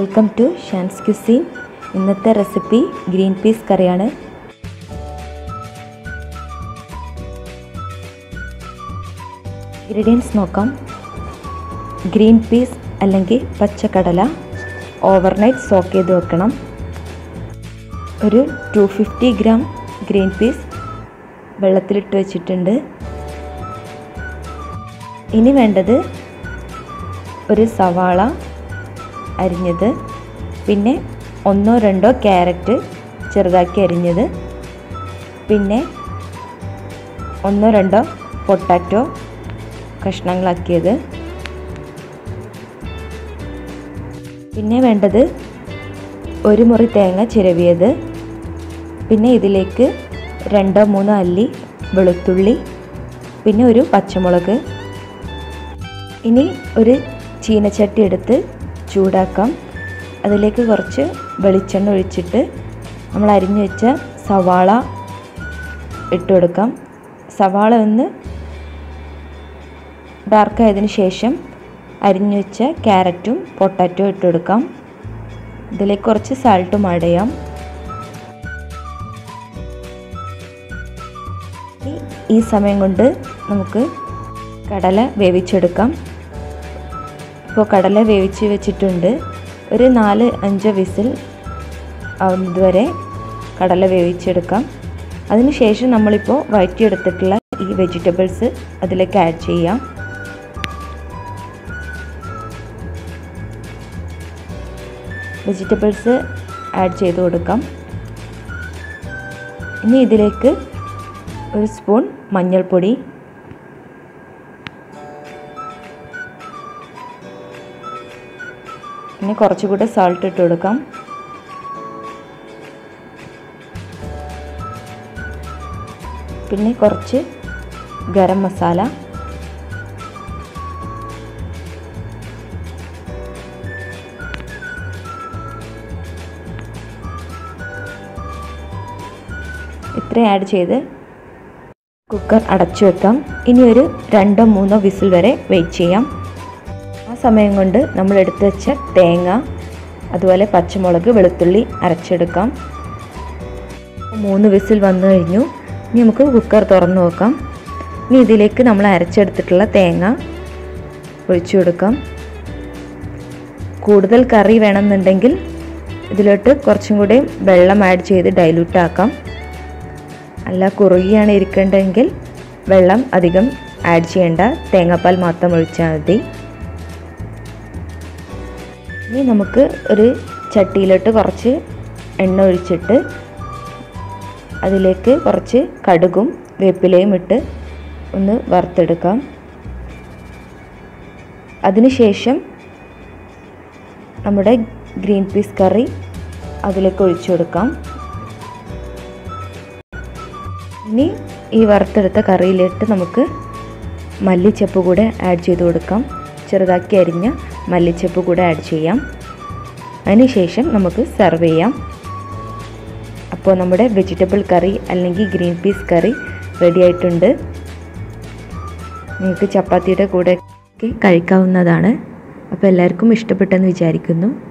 Welcome to Shan's cuisine ഇന്നത്തെ recipe green peas കറിയാണ്. Ingredients നോക്കാം. ഗ്രീൻ പീസ് അല്ലെങ്കിൽ പച്ചക്കടല. ഓവർനൈറ്റ് സോക്ക് ചെയ്ത് വെക്കണം. ഒരു two fifty gram green peas വെള്ളത്തിലിട്ട് വെച്ചിട്ടുണ്ട്. ഇനി വേണ്ടത് ഒരു സവാള അരിഞ്ഞത്. പിന്നെ ഒന്നോ രണ്ടോ ക്യാരറ്റ് ചെറുതാക്കി അരിഞ്ഞത്. പിന്നെ ഒന്നോ രണ്ടോ പൊട്ടാറ്റോ കഷ്ണങ്ങളാക്കിയത്. പിന്നെ വേണ്ടത് ഒരു മുറി തേങ്ങ ചിരവിയത്. പിന്നെ ഇതിലേക്ക് രണ്ടോ മൂന്നോ അല്ലി വെളുത്തുള്ളി പിന്നെ ഒരു പച്ചമുളക്. ഇനി ഒരു ചീനച്ചട്ടി എടുത്ത് ചൂടാക്കാം. അതിലേക്ക് കുറച്ച് വെളിച്ചെണ്ണ ഒഴിച്ചിട്ട് നമ്മൾ അരിഞ്ഞു വെച്ച സവാള ഇട്ട് കൊടുക്കാം. സവാള ഒന്ന് ഡാർക്ക് ആയതിനു ശേഷം അരിഞ്ഞു വെച്ച ക്യാരറ്റും പൊട്ടാറ്റോ ഇട്ട് കൊടുക്കാം. ഇതിലേക്ക് കുറച്ച് സാൾട്ടും ആഡ് ചെയ്യാം. ഈ സമയം കൊണ്ട് നമുക്ക് കടല വേവിച്ചെടുക്കാം. ഇപ്പോൾ കടല വേവിച്ച് വെച്ചിട്ടുണ്ട്. ഒരു നാല് അഞ്ച് വിസിൽ ഇതുവരെ കടല വേവിച്ചെടുക്കാം. അതിനുശേഷം നമ്മളിപ്പോൾ വഴറ്റിയെടുത്തിട്ടുള്ള ഈ വെജിറ്റബിൾസ് അതിലേക്ക് ആഡ് ചെയ്യാം. വെജിറ്റബിൾസ് ആഡ് ചെയ്ത് കൊടുക്കാം. ഇനി ഇതിലേക്ക് ഒരു സ്പൂൺ മഞ്ഞൾപ്പൊടി പിന്നെ കുറച്ചുകൂടെ സാൾട്ട് ഇട്ട് കൊടുക്കാം. പിന്നെ കുറച്ച് ഗരം മസാല. ഇത്രയും ആഡ് ചെയ്ത് കുക്കർ അടച്ചു വെക്കാം. ഇനി ഒരു രണ്ടോ മൂന്നോ വിസിൽ വരെ വെയിറ്റ് ചെയ്യാം. സമയം കൊണ്ട് നമ്മൾ എടുത്തു വെച്ച തേങ്ങ അതുപോലെ പച്ചമുളക് വെളുത്തുള്ളി അരച്ചെടുക്കാം. മൂന്ന് വിസിൽ വന്നു കഴിഞ്ഞു. ഇനി നമുക്ക് കുക്കർ തുറന്ന് നോക്കാം. ഇനി ഇതിലേക്ക് നമ്മൾ അരച്ചെടുത്തിട്ടുള്ള തേങ്ങ ഒഴിച്ചു കൊടുക്കാം. കൂടുതൽ കറി വേണമെന്നുണ്ടെങ്കിൽ ഇതിലോട്ട് കുറച്ചും കൂടി വെള്ളം ആഡ് ചെയ്ത് ഡൈല്യൂട്ട് ആക്കാം. അല്ല കുറുകിയാണ് ഇരിക്കേണ്ടതെങ്കിൽ വെള്ളം അധികം ആഡ് ചെയ്യേണ്ട. തേങ്ങാപ്പാൽ മാത്രം ഒഴിച്ചാൽ മതി. ഇനി നമുക്ക് ഒരു ചട്ടിയിലോട്ട് കുറച്ച് എണ്ണ ഒഴിച്ചിട്ട് അതിലേക്ക് കുറച്ച് കടുകും വേപ്പിലയും ഇട്ട് ഒന്ന് വറുത്തെടുക്കാം. അതിനുശേഷം നമ്മുടെ ഗ്രീൻ പീസ് കറി അതിലേക്ക് ഒഴിച്ചു കൊടുക്കാം. ഇനി ഈ വറുത്തെടുത്ത കറിയിലിട്ട് നമുക്ക് മല്ലിച്ചപ്പ് കൂടെ ആഡ് ചെയ്ത് കൊടുക്കാം. ചെറുതാക്കി അരിഞ്ഞ മല്ലിച്ചപ്പ് കൂടെ ആഡ് ചെയ്യാം. അതിനുശേഷം നമുക്ക് സെർവ് ചെയ്യാം. അപ്പോൾ നമ്മുടെ വെജിറ്റബിൾ കറി അല്ലെങ്കിൽ ഗ്രീൻ പീസ് കറി റെഡി ആയിട്ടുണ്ട്. നിങ്ങൾക്ക് ചപ്പാത്തിയുടെ കൂടെ കഴിക്കാവുന്നതാണ്. അപ്പോൾ എല്ലാവർക്കും ഇഷ്ടപ്പെട്ടെന്ന് വിചാരിക്കുന്നു.